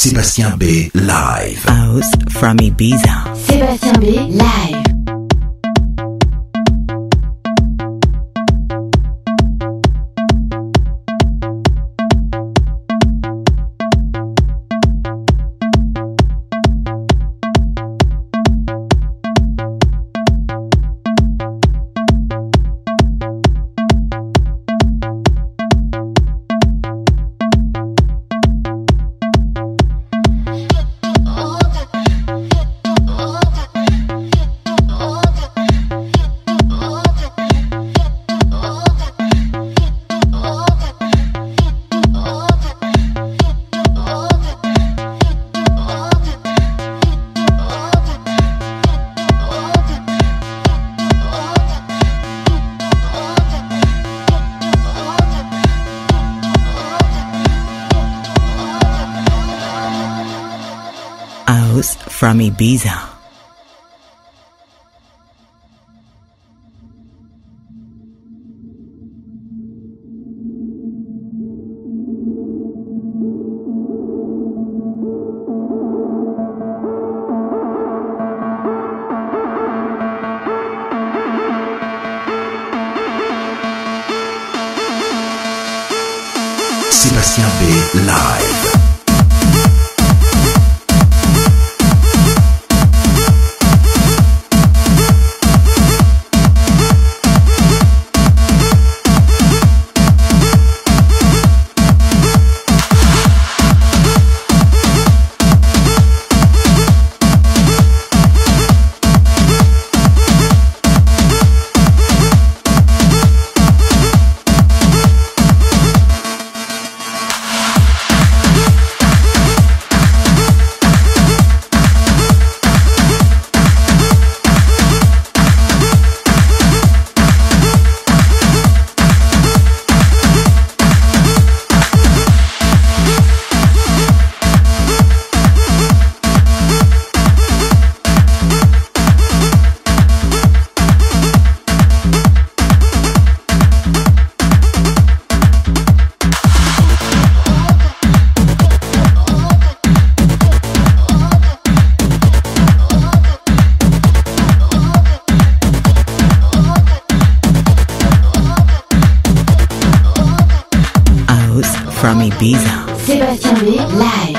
Sébastien B. Live. House from Ibiza. Sébastien B. Live. House from Ibiza. Sébastien B. Live. Ibiza. Sébastien B. Live.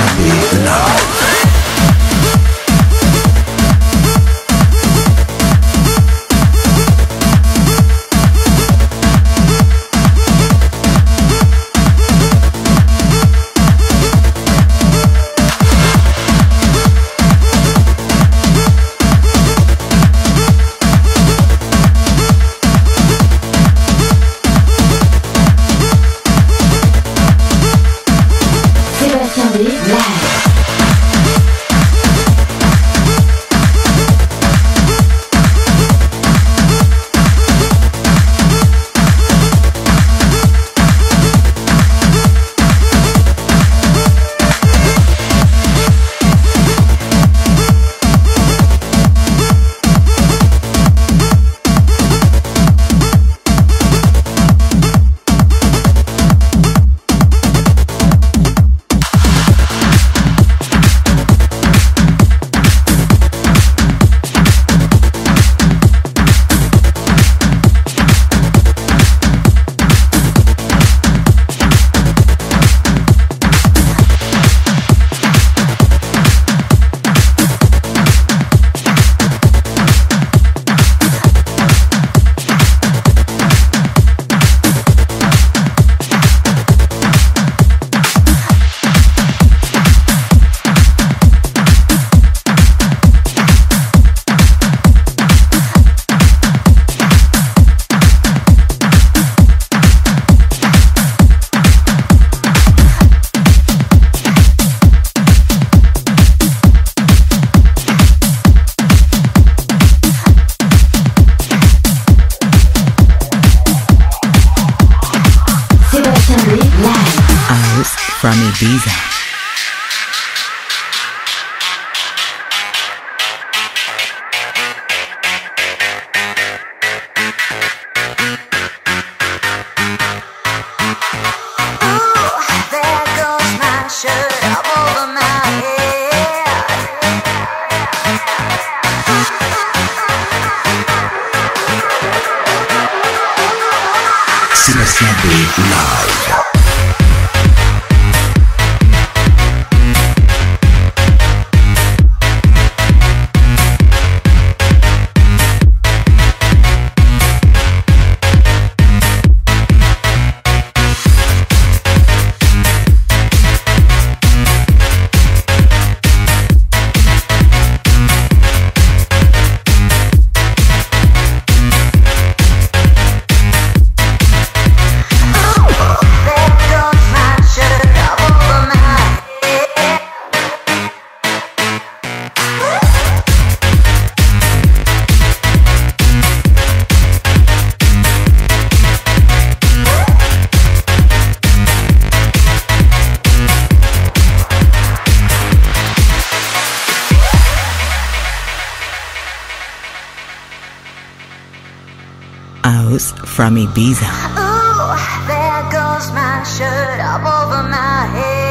Sébastien B. my head. Sébastien B. Live. House from Ibiza. Ooh, there goes my shirt up over my head.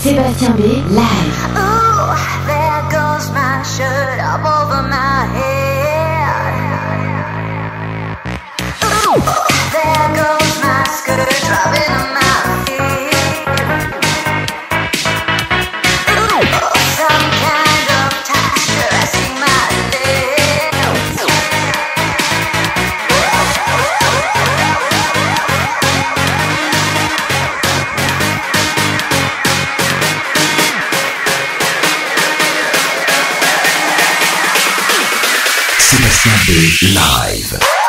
Sébastien B. Live. Ooh, there goes my shirt up over my head. Ooh, there goes my skirt dropping Live.